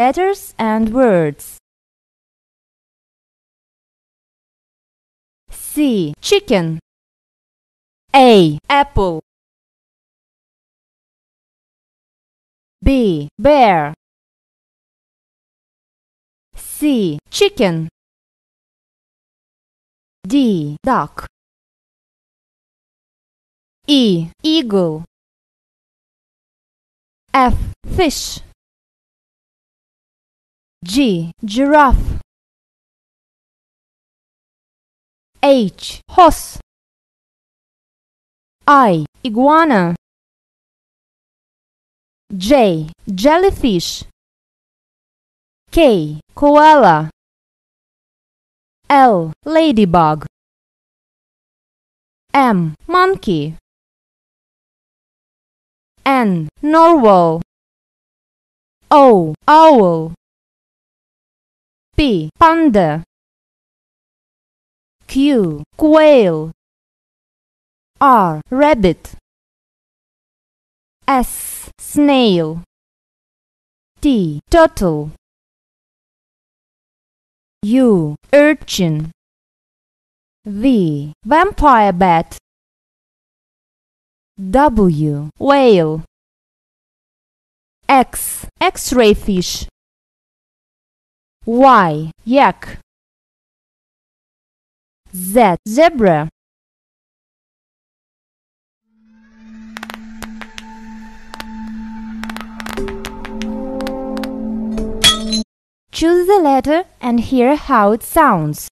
Letters and words. C. Chicken. A. Apple. B. Bear. C. Chicken. D. Duck. E. Eagle. F. Fish. G. Giraffe. H. Horse. I. Iguana. J. Jellyfish. K. Koala. L. Ladybug. M. Monkey. N. Narwhal. O. Owl. P. Panda. Q. Quail. R. Rabbit. S. Snail. T. Turtle. U. Urchin. V. Vampire bat. W. Whale. X. X-ray fish. Y. Yak. Z. Zebra. Choose the letter and hear how it sounds.